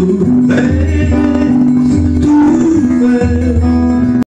Hey.